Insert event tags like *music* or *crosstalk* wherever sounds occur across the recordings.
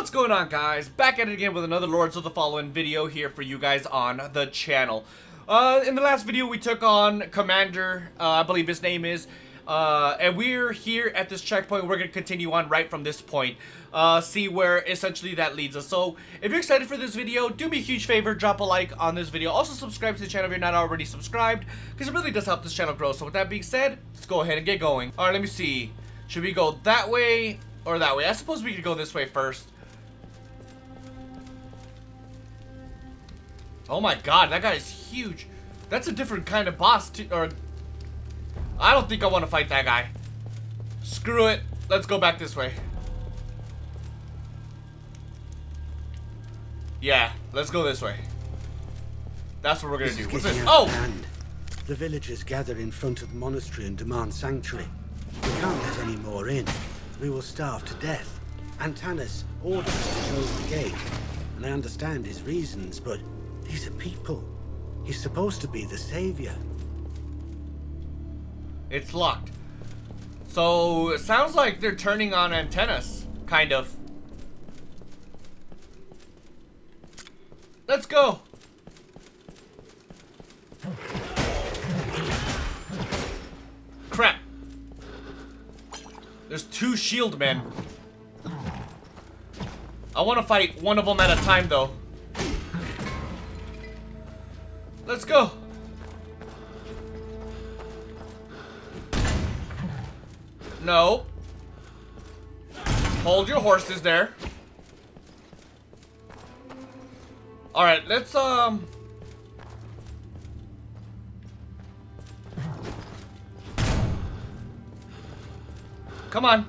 What's going on guys? Back at it again with another Lords of the Fallen video here for you guys on the channel. Uh, in the last video we took on Commander, uh, I believe his name is, uh, and we're here at this checkpoint. We're going to continue on right from this point. Uh, see where essentially that leads us. So, if you're excited for this video, do me a huge favor, drop a like on this video. Also, subscribe to the channel if you're not already subscribed, because it really does help this channel grow. So, with that being said, let's go ahead and get going. Alright, let me see. Should we go that way or that way? I suppose we could go this way first. Oh my god, that guy is huge. That's a different kind of boss, too, or... I don't think I want to fight that guy. Screw it. Let's go back this way. Yeah, let's go this way. That's what we're gonna This do. What's this? Oh! hand. The villagers gather in front of the monastery and demand sanctuary. We can't let any more in. We will starve to death. Antanas ordered us to close the gate, and I understand his reasons, but these are people. He's supposed to be the savior. It's locked. So, it sounds like they're turning on Antanas. Kind of. Let's go. Crap. There's two shield men. I want to fight one of them at a time, though. Let's go. No. Hold your horses there. Alright, let's, um... Come on.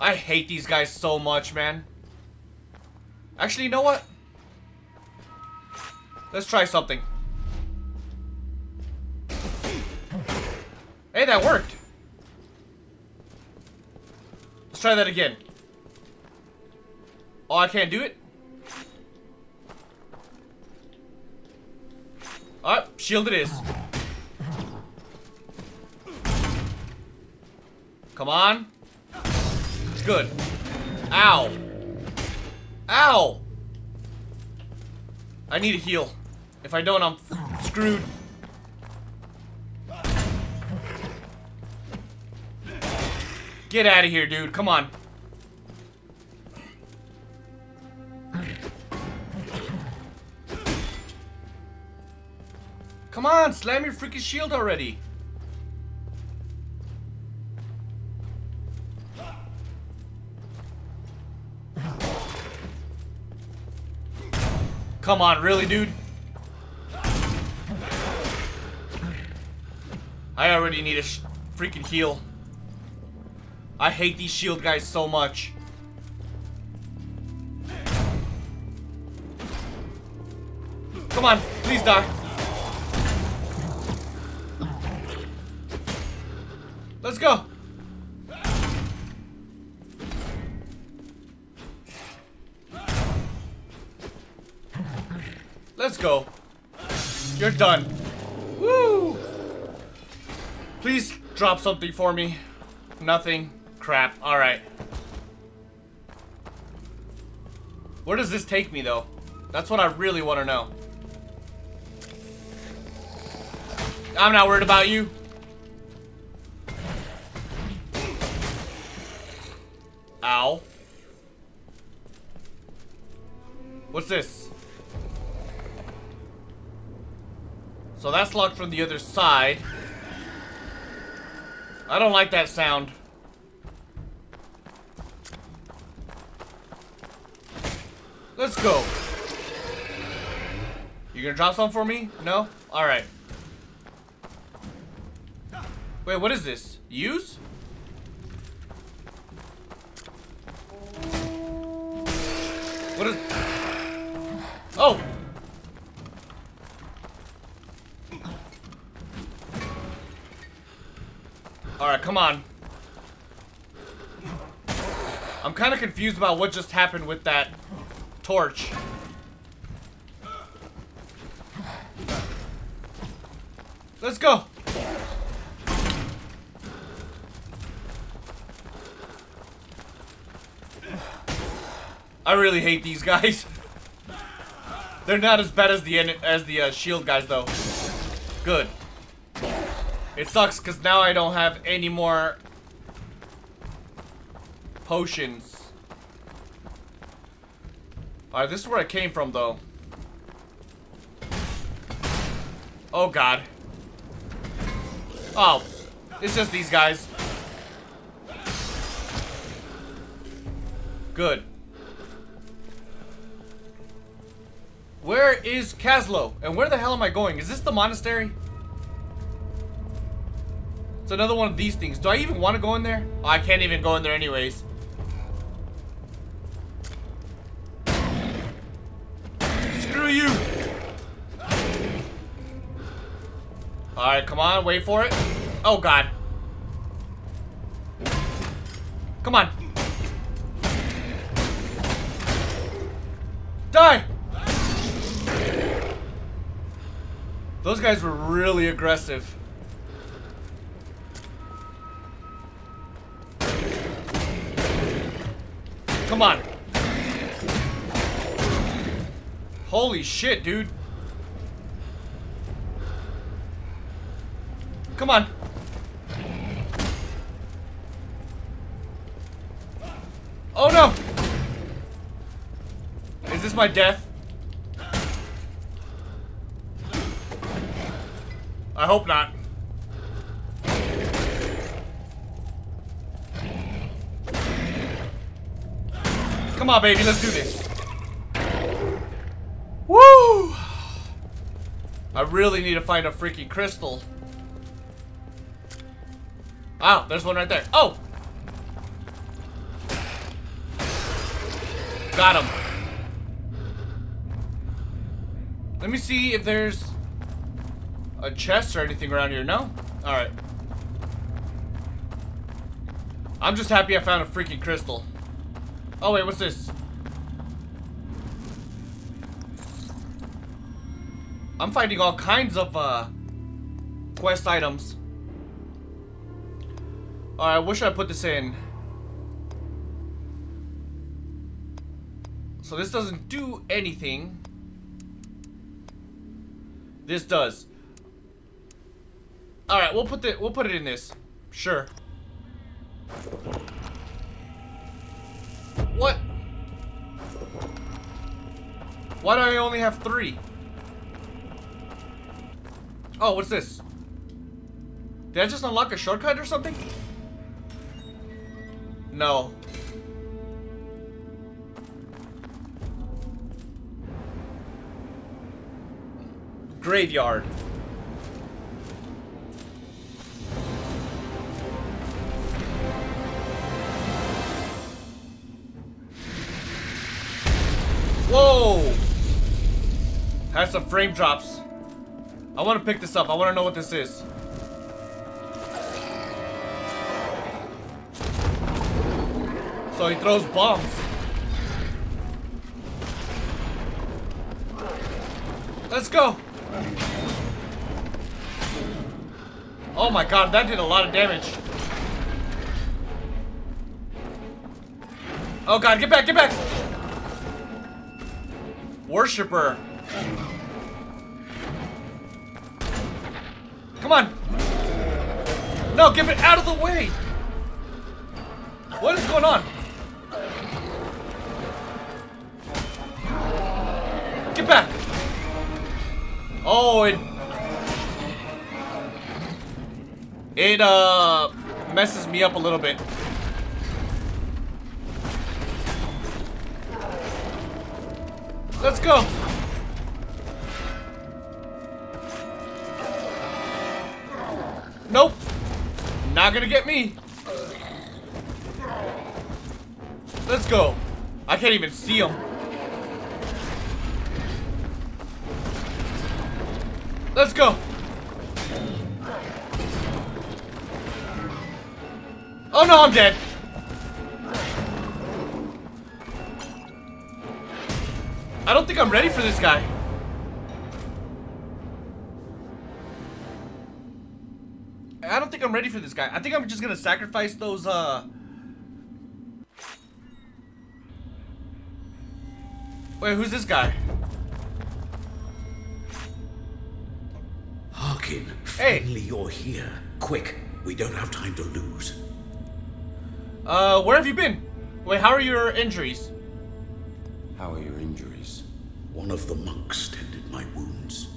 I hate these guys so much, man. Actually, you know what? Let's try something. Hey, that worked. Let's try that again. Oh, I can't do it? Alright, shield it is. Come on. Good. Ow. Ow! I need a heal. If I don't, I'm screwed. Get out of here, dude. Come on. Come on, slam your freaking shield already. Come on, really, dude? I already need a freaking heal. I hate these shield guys so much. Come on, please die. Let's go. Let's go. You're done. Please drop something for me. Nothing. Crap. Alright. Where does this take me, though? That's what I really want to know. I'm not worried about you. Ow. What's this? So that's locked from the other side. I don't like that sound. Let's go. You gonna drop some for me? No? Alright. Wait, what is this? Use? Come on. I'm kind of confused about what just happened with that torch. Let's go. I really hate these guys. *laughs* They're not as bad as the as the uh, shield guys though. Good. It sucks because now I don't have any more potions. Alright, this is where I came from though. Oh god. Oh, it's just these guys. Good. Where is Kaslo? And where the hell am I going? Is this the monastery? It's another one of these things. Do I even want to go in there? Oh, I can't even go in there anyways. Screw you! Alright, come on, wait for it. Oh, God. Come on. Die! Those guys were really aggressive. Come on. Holy shit, dude. Come on. Oh no! Is this my death? I hope not. Come on, baby, let's do this. Woo! I really need to find a freaking crystal. Oh, there's one right there. Oh! Got him. Let me see if there's a chest or anything around here. No? Alright. I'm just happy I found a freaking crystal. Oh, wait, what's this? I'm finding all kinds of, uh, quest items. Alright, I wish I put this in. So this doesn't do anything. This does. Alright, we'll put the we'll put it in this. Sure. Why do I only have three? Oh, what's this? Did I just unlock a shortcut or something? No. Graveyard. Some frame drops. I want to pick this up. I want to know what this is. So he throws bombs. Let's go. Oh my god, that did a lot of damage. Oh god, get back, get back! Worshiper. No, get it out of the way. What is going on? Get back. Oh, it... It, uh, messes me up a little bit. Let's go. Nope. Not gonna get me. Let's go. I can't even see him. Let's go. Oh no, I'm dead. I don't think I'm ready for this guy. I'm ready for this guy. I think I'm just gonna sacrifice those, uh... Wait, who's this guy? Harkin, Hey. finally you're here. Quick, we don't have time to lose. Uh, where have you been? Wait, how are your injuries? How are your injuries? One of the monks tended my wounds.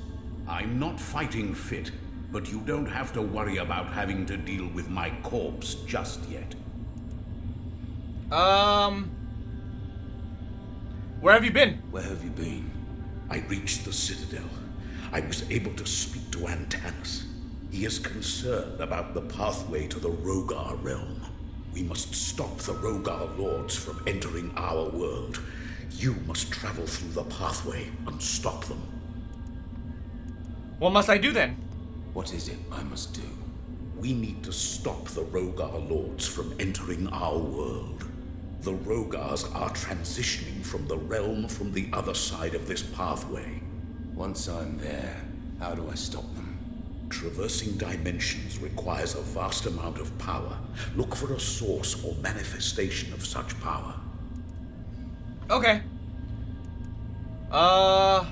I'm not fighting fit, but you don't have to worry about having to deal with my corpse just yet. Um, where have you been? Where have you been? I reached the Citadel. I was able to speak to Antanas. He is concerned about the pathway to the Rhogar realm. We must stop the Rhogar lords from entering our world. You must travel through the pathway and stop them. What must I do then? What is it I must do? We need to stop the Rhogar lords from entering our world. The Rhogars are transitioning from the realm from the other side of this pathway. Once I'm there, how do I stop them? Traversing dimensions requires a vast amount of power. Look for a source or manifestation of such power. Okay. Uh,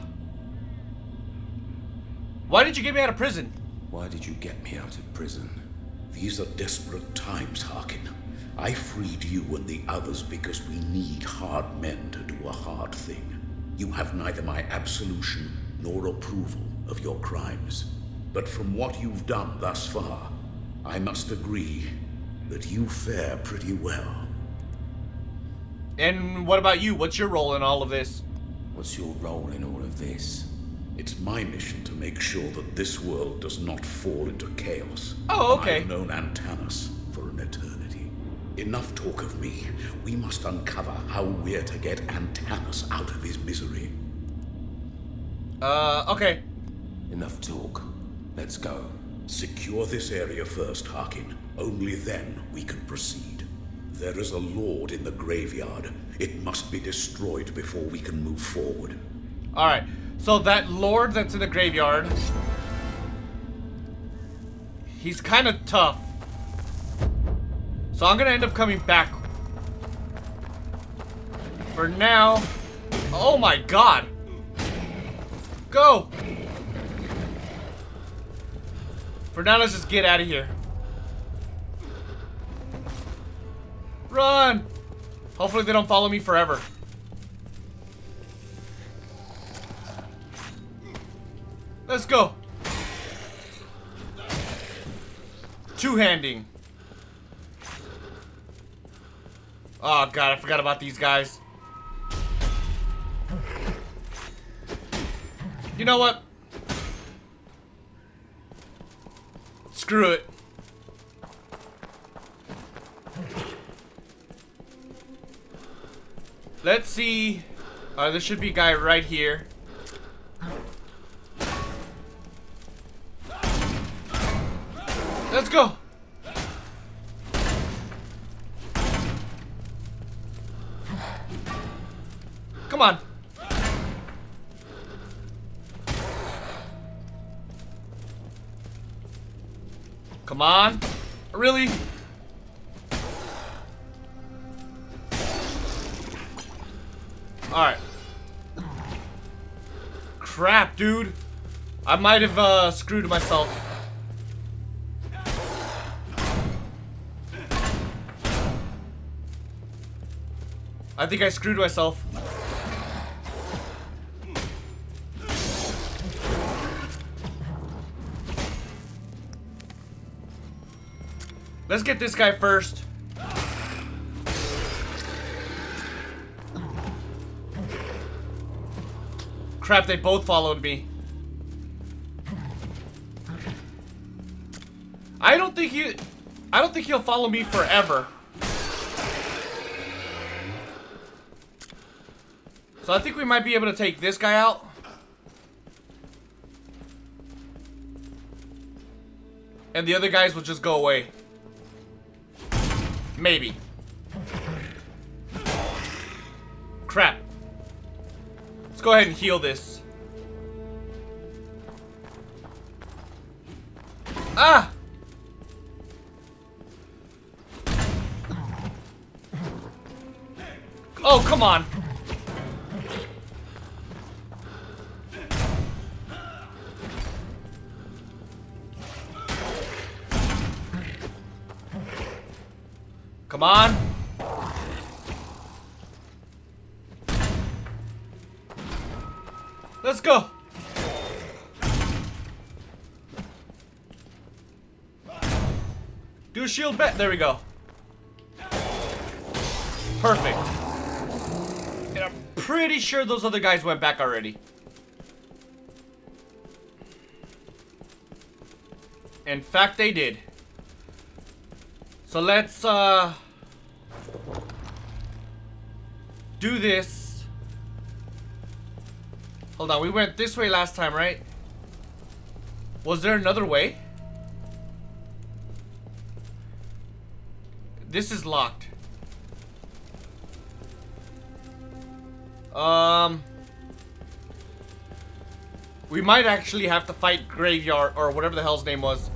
why did you get me out of prison? Why did you get me out of prison? These are desperate times, Harkin. I freed you and the others because we need hard men to do a hard thing. You have neither my absolution nor approval of your crimes. But from what you've done thus far, I must agree that you fare pretty well. And what about you? What's your role in all of this? What's your role in all of this? It's my mission to make sure that this world does not fall into chaos. Oh, okay. I've known Antanas for an eternity. Enough talk of me. We must uncover how we're to get Antanas out of his misery. Uh, okay. Enough talk. Let's go. Secure this area first, Harkin. Only then we can proceed. There is a lord in the graveyard. It must be destroyed before we can move forward. Alright. So that lord that's in the graveyard. He's kind of tough. So I'm gonna end up coming back. For now. Oh my god. Go. For now, let's just get out of here. Run! Hopefully they don't follow me forever. Let's go. Two-handing. Oh god, I forgot about these guys. You know what? Screw it. Let's see. Uh, there should be a guy right here. Let's go. Come on. Come on. Really? Alright. Crap, dude. I might have uh, screwed myself. I think I screwed myself. Let's get this guy first. Crap, they both followed me. I don't think he... I don't think he'll follow me forever. So I think we might be able to take this guy out. And the other guys will just go away. Maybe. Crap. Let's go ahead and heal this. Ah! Oh, come on. On. Let's go. Do shield bet. There we go. Perfect. And I'm pretty sure those other guys went back already. In fact, they did. So let's, uh... Do this. Hold on, we went this way last time, right? Was there another way? This is locked. Um... We might actually have to fight Graveyard, or whatever the hell's name was.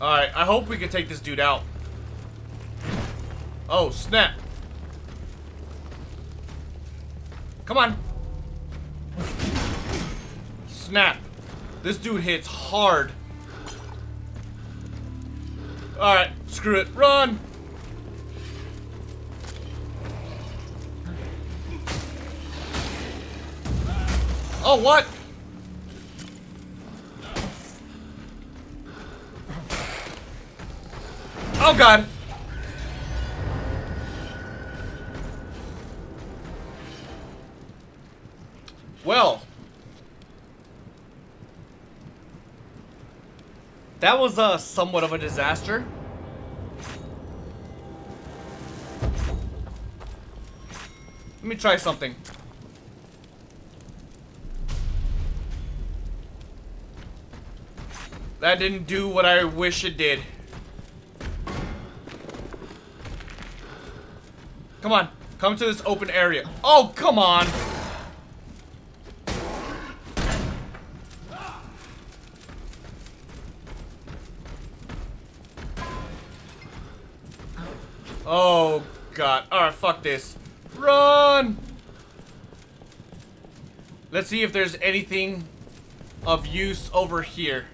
Alright, I hope we can take this dude out. Oh, snap. Come on. Snap. This dude hits hard. Alright, screw it. Run! Oh, what? Oh, God. Well. That was uh, somewhat of a disaster. Let me try something. That didn't do what I wish it did. Come on. Come to this open area. Oh, come on. Oh, God. Alright, fuck this. Run! Let's see if there's anything of use over here.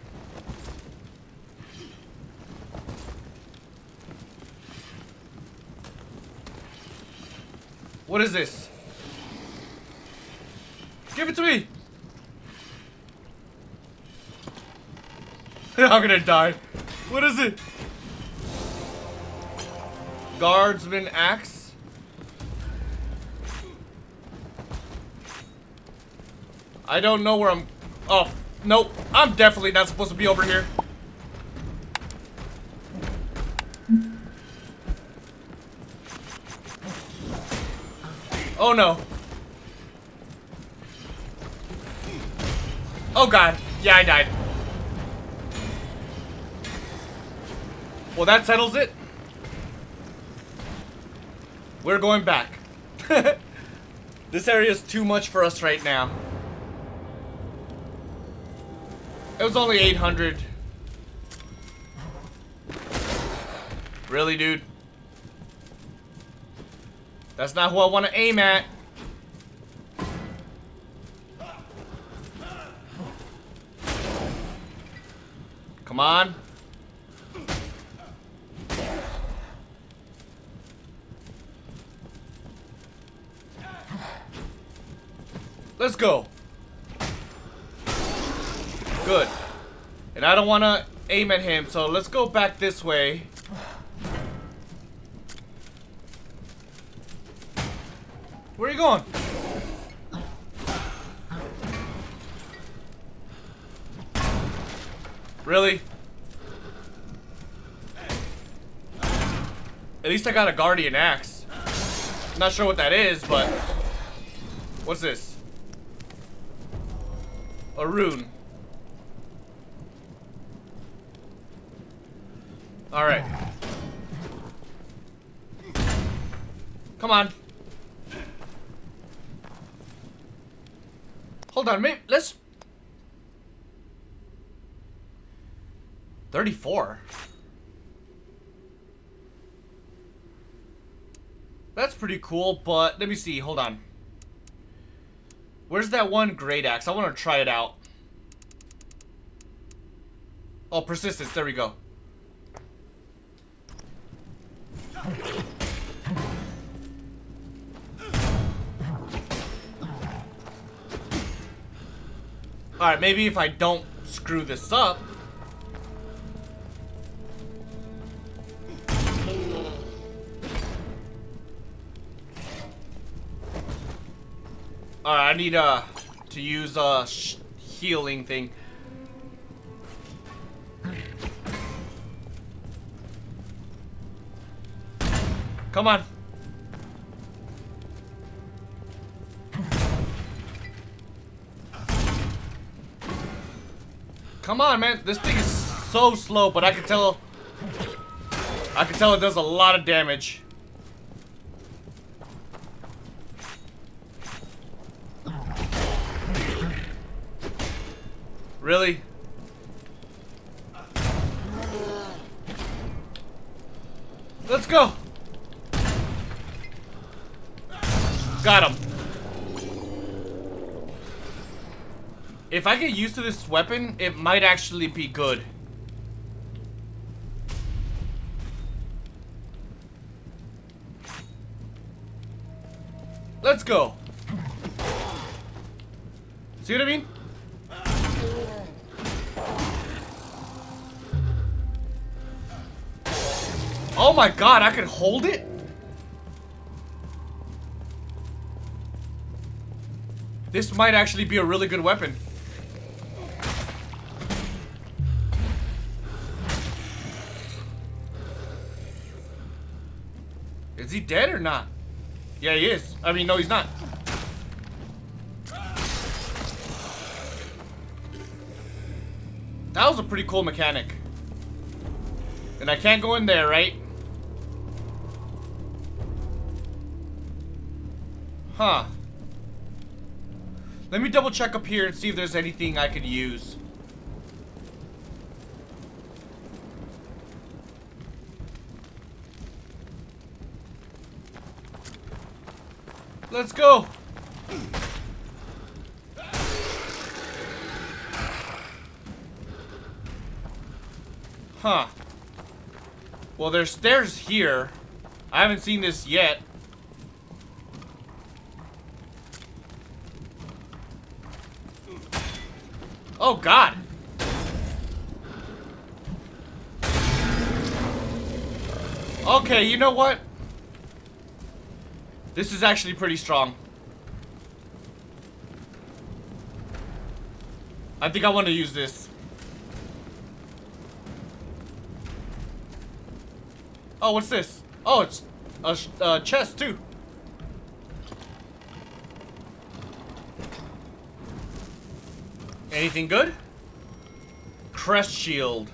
What is this? Give it to me! *laughs* I'm gonna die. What is it? Guardsman axe? I don't know where I'm... Oh, nope. I'm definitely not supposed to be over here. Oh no. Oh god. Yeah, I died. Well, that settles it. We're going back. *laughs* this area is too much for us right now. It was only 800. Really, dude? That's not who I want to aim at. Come on. Let's go. Good. And I don't want to aim at him, so let's go back this way. Really? At least I got a guardian axe. Not sure what that is, but... What's this? A rune. Alright. Come on. Hold on, maybe let's 34. That's pretty cool, but let me see. Hold on. Where's that one great axe? I want to try it out. Oh, persistence. There we go. Alright, maybe if I don't screw this up. Need uh, to use a uh, healing thing. Come on. Come on, man. This thing is so slow, but I can tell... I can tell it does a lot of damage. Really? Let's go. Got him. If I get used to this weapon, it might actually be good. Let's go. See what I mean? Oh my god, I can hold it? This might actually be a really good weapon. Is he dead or not? Yeah, he is. I mean, no, he's not. That was a pretty cool mechanic. And I can't go in there, right? Huh. Let me double check up here and see if there's anything I could use. Let's go. Huh. Well, there's stairs here. I haven't seen this yet. Oh, God. Okay, you know what? This is actually pretty strong. I think I want to use this. Oh, what's this? Oh, it's a uh, chest, too. Anything good? Crest shield.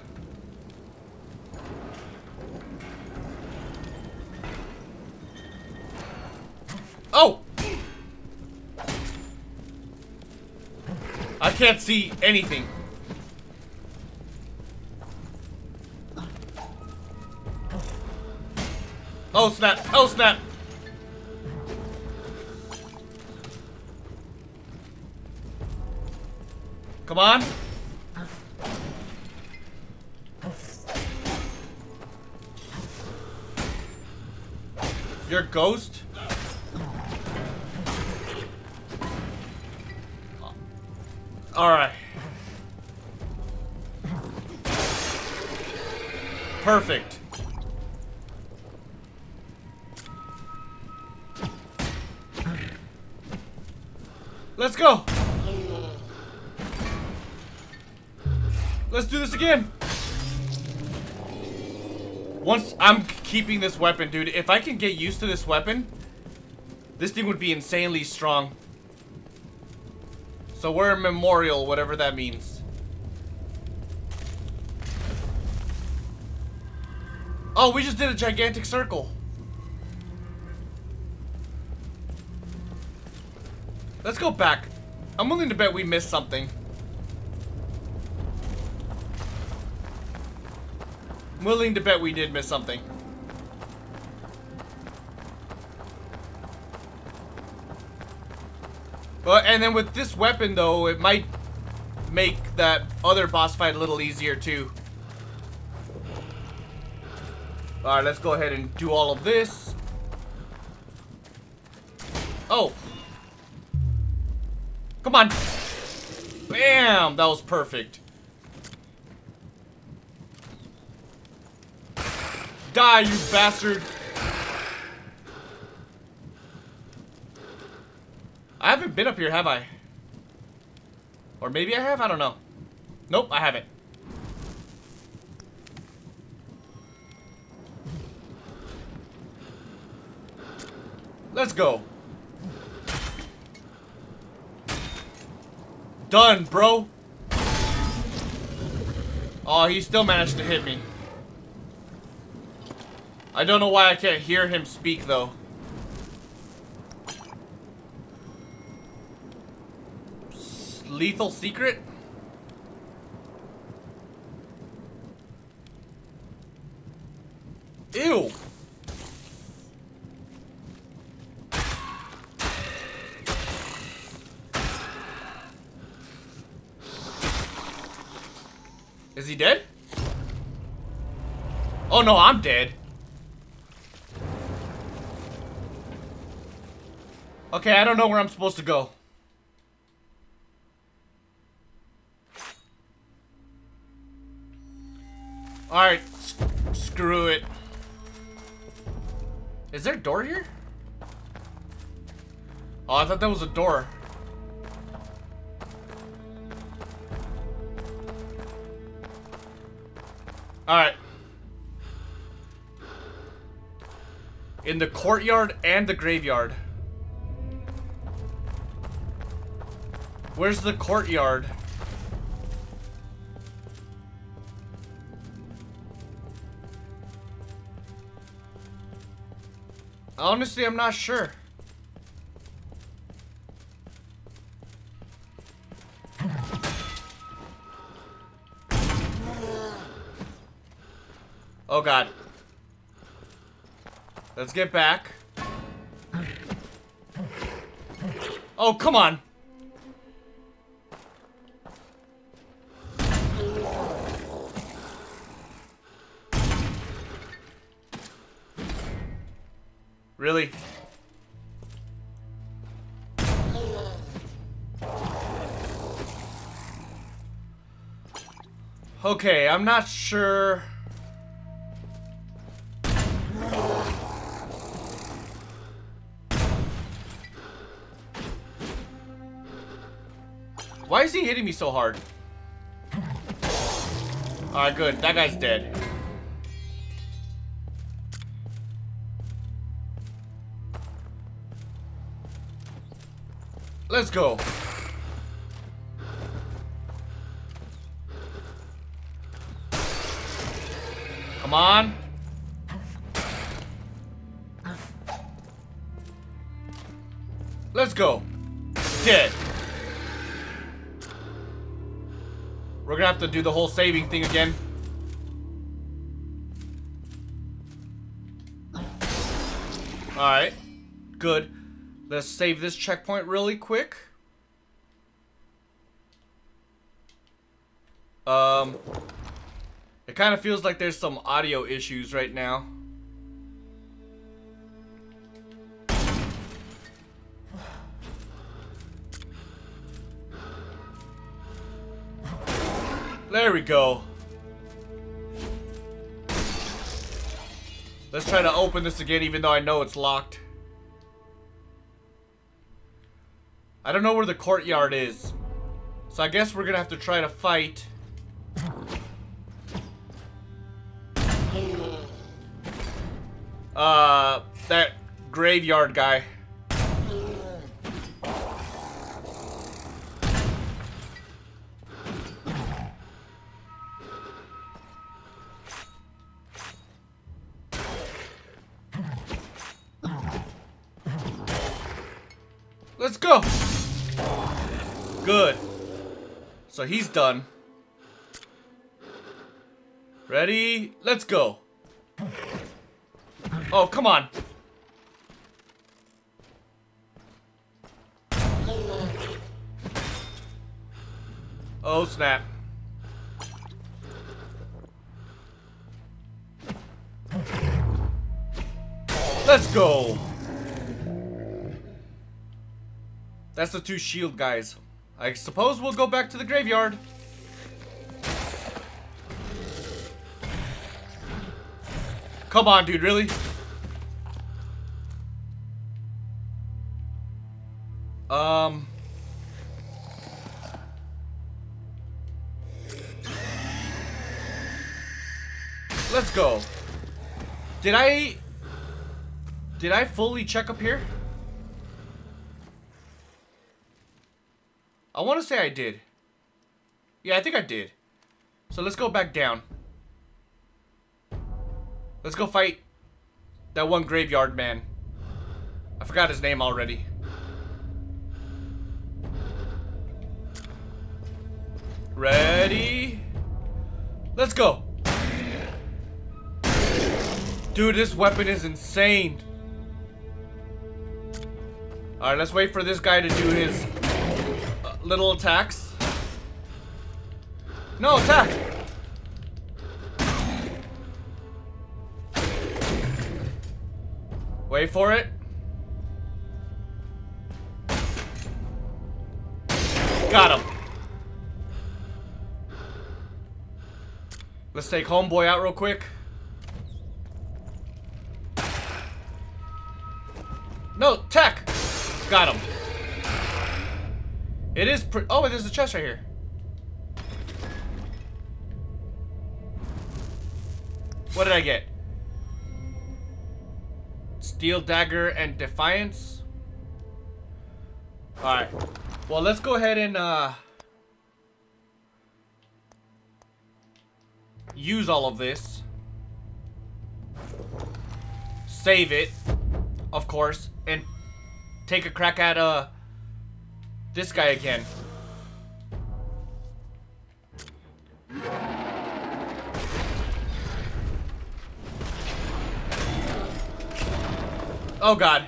Oh! I can't see anything. Oh snap! Oh snap! Come on. Your ghost? Alright. Perfect. Let's go! Let's do this again. Once I'm keeping this weapon, dude, if I can get used to this weapon, this thing would be insanely strong. So we're a memorial, whatever that means. Oh, we just did a gigantic circle. Let's go back. I'm willing to bet we missed something. I'm willing to bet we did miss something. But, and then with this weapon, though, it might make that other boss fight a little easier, too. Alright, let's go ahead and do all of this. Oh. Come on. Bam! That was perfect. Die, you bastard! I haven't been up here, have I? Or maybe I have? I don't know. Nope, I haven't. Let's go. Done, bro. Oh, he still managed to hit me. I don't know why I can't hear him speak, though. S lethal secret? Ew! Is he dead? Oh no, I'm dead. Okay, I don't know where I'm supposed to go. Alright, screw it. Is there a door here? Oh, I thought that was a door. Alright. In the courtyard and the graveyard. Where's the courtyard? Honestly, I'm not sure. Oh god. Let's get back. Oh, come on. Okay, I'm not sure... Why is he hitting me so hard? Alright, good. That guy's dead. Let's go. Come on. Let's go. Dead. We're gonna have to do the whole saving thing again. Alright. Good. Let's save this checkpoint really quick. Um... It kind of feels like there's some audio issues right now. There we go. Let's try to open this again even though I know it's locked. I don't know where the courtyard is. So I guess we're gonna have to try to fight. Uh, that graveyard guy. Let's go. Good. So he's done. Ready? Let's go. Oh, come on. Oh, snap. Let's go. That's the two shield guys. I suppose we'll go back to the graveyard. Come on, dude, really? Did I... Did I fully check up here? I want to say I did. Yeah, I think I did. So let's go back down. Let's go fight that one graveyard man. I forgot his name already. Ready? Let's go. Dude, this weapon is insane. Alright, let's wait for this guy to do his uh, little attacks. No, attack! Wait for it. Got him. Let's take homeboy out real quick. No, tech! Got him. It is pre- Oh, there's a chest right here. What did I get? Steel Dagger and Defiance? Alright. Well, let's go ahead and, uh... Use all of this. Save it. Of course. And take a crack at, uh... This guy again. Oh god.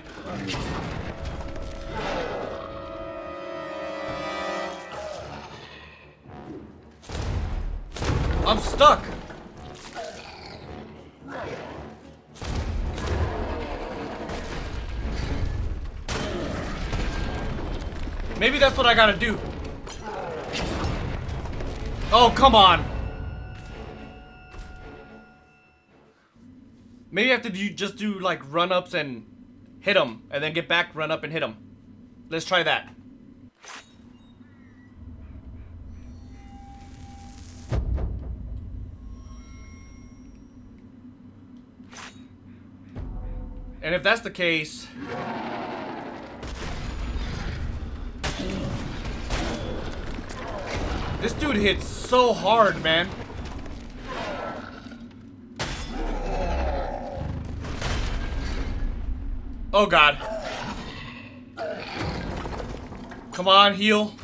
I'm stuck. That's what I gotta do. Oh, come on. Maybe I have to do, just do like run-ups and hit them, and then get back, run up and hit them. Let's try that. And if that's the case... This dude hits so hard, man. Oh god. Come on, heal.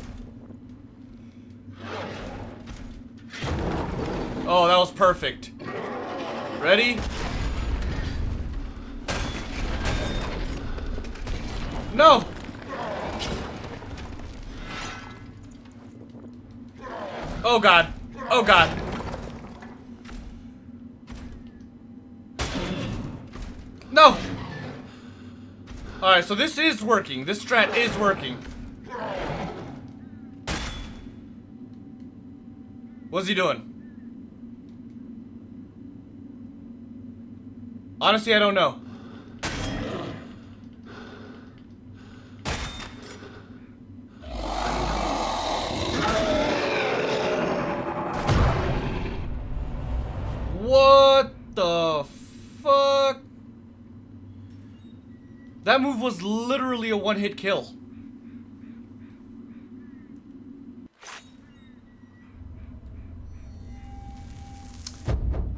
Oh, that was perfect. Ready? No! Oh god. Oh god. No! Alright, so this is working. This strat is working. What's he doing? Honestly, I don't know. What the fuck? That move was literally a one-hit kill.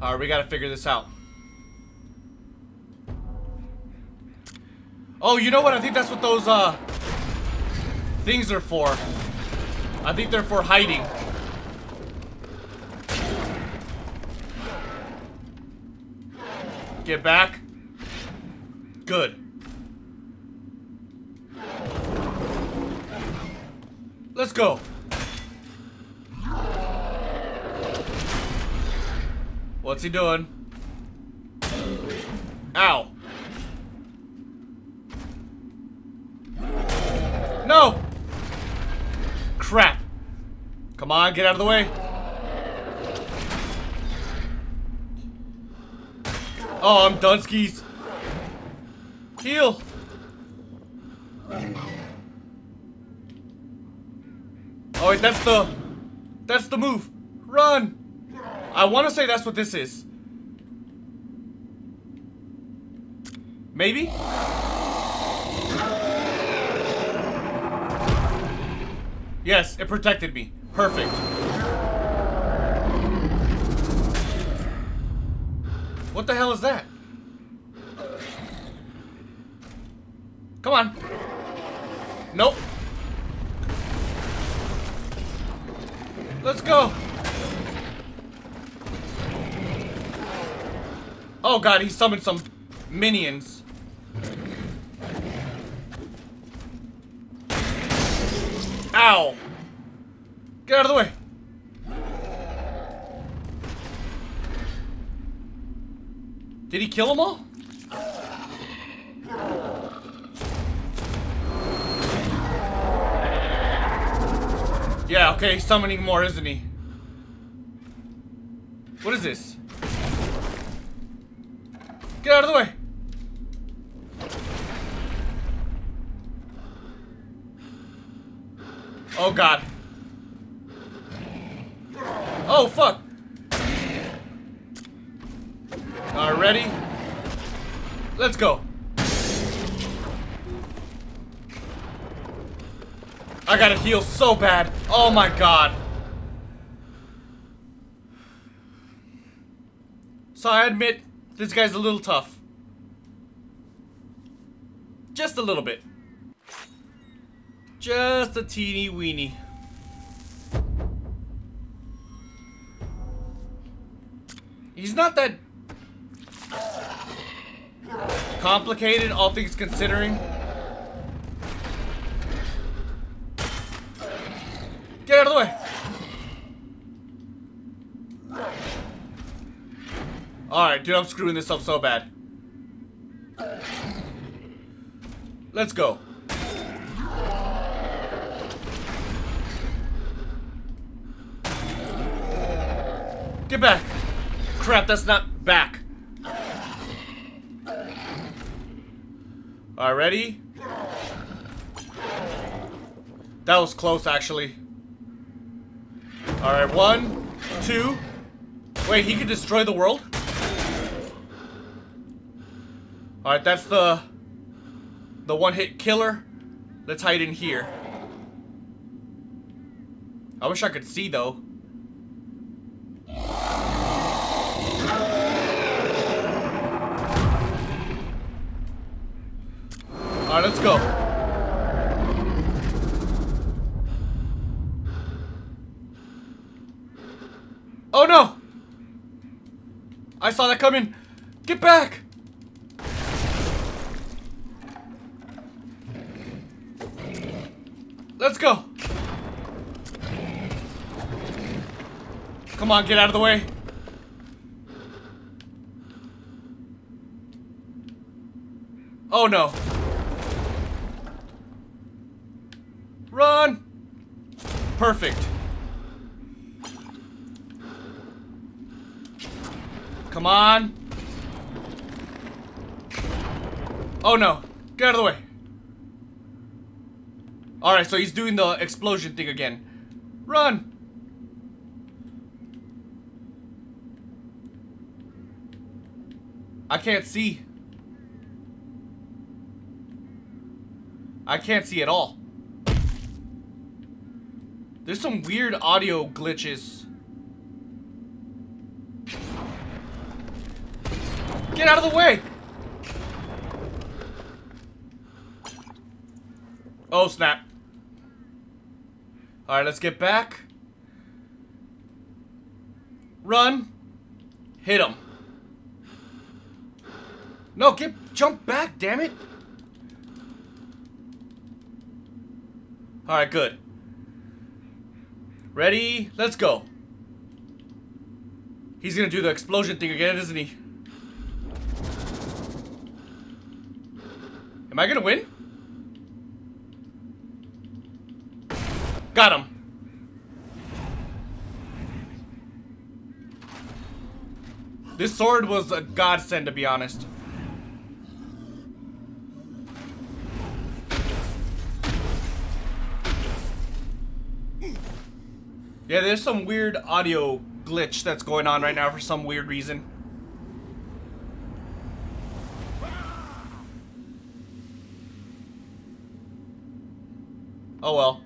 Alright, we gotta figure this out. Oh, you know what? I think that's what those, uh, things are for. I think they're for hiding. Get back. Good. Let's go. What's he doing? Ow. No! Crap. Come on, get out of the way. Oh, I'm Dunskies. Heal. That's the that's the move. Run. I want to say that's what this is. Maybe? Yes, it protected me. Perfect. What the hell is that? Come on. Go. Oh god, he summoned some minions. Ow. Get out of the way. Did he kill them all? Yeah, okay, he's summoning more, isn't he? What is this? Get out of the way! Oh god. Oh fuck! Alright, ready? Let's go. I gotta heal so bad. Oh my god. So I admit, this guy's a little tough. Just a little bit. Just a teeny weeny. He's not that complicated, all things considering. Out of the way. Alright, dude, I'm screwing this up so bad. Let's go. Get back. Crap, that's not back. Alright, ready? That was close, actually. Alright, one, two. Wait, he could destroy the world? Alright, that's the... The one-hit killer. Let's hide in here. I wish I could see, though. Alright, let's go. Oh no! I saw that coming! Get back! Let's go! Come on, get out of the way. Oh no. Run! Perfect. Come on. Oh no. Get out of the way. Alright, so he's doing the explosion thing again. Run! I can't see. I can't see at all. There's some weird audio glitches. Get out of the way! Oh, snap. Alright, let's get back. Run. Hit him. No, get jump back, damn it. Alright, good. Ready? Let's go. He's gonna do the explosion thing again, isn't he? Am I gonna win? Got him. This sword was a godsend, to be honest. Yeah, there's some weird audio glitch that's going on right now for some weird reason. Oh well.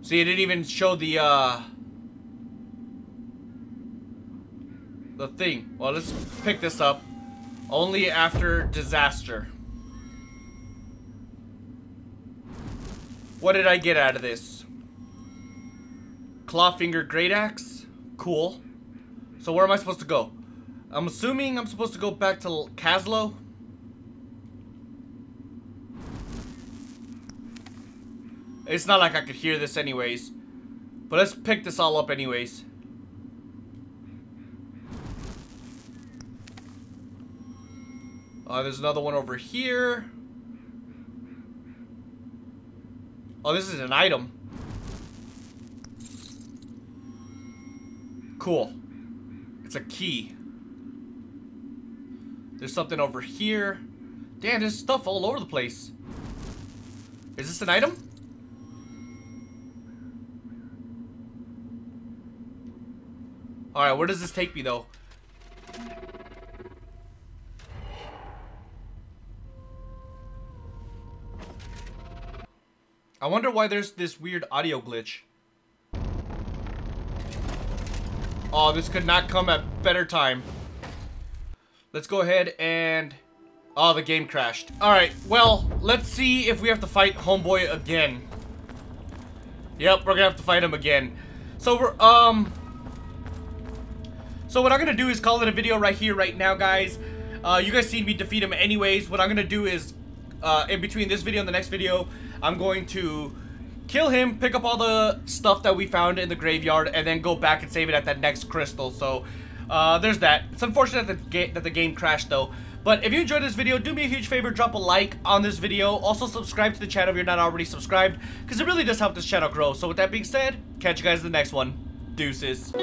See, it didn't even show the, uh... The thing. Well, let's pick this up. Only after disaster. What did I get out of this? Clawfinger Great Axe? Cool. So where am I supposed to go? I'm assuming I'm supposed to go back to Kaslo. It's not like I could hear this anyways. But let's pick this all up anyways. Uh, there's another one over here. Oh, this is an item. Cool. It's a key. There's something over here. Damn, there's stuff all over the place. Is this an item? Alright, where does this take me, though? I wonder why there's this weird audio glitch. Oh, this could not come at better time. Let's go ahead and... Oh, the game crashed. Alright, well, let's see if we have to fight Homeboy again. Yep, we're gonna have to fight him again. So we're, um... So what I'm gonna do is call it a video right here, right now, guys. Uh, you guys seen me defeat him anyways. What I'm gonna do is, uh, in between this video and the next video, I'm going to kill him, pick up all the stuff that we found in the graveyard, and then go back and save it at that next crystal. So, uh, there's that. It's unfortunate that the, that the game crashed, though. But if you enjoyed this video, do me a huge favor, drop a like on this video. Also, subscribe to the channel if you're not already subscribed, because it really does help this channel grow. So with that being said, catch you guys in the next one. Deuces.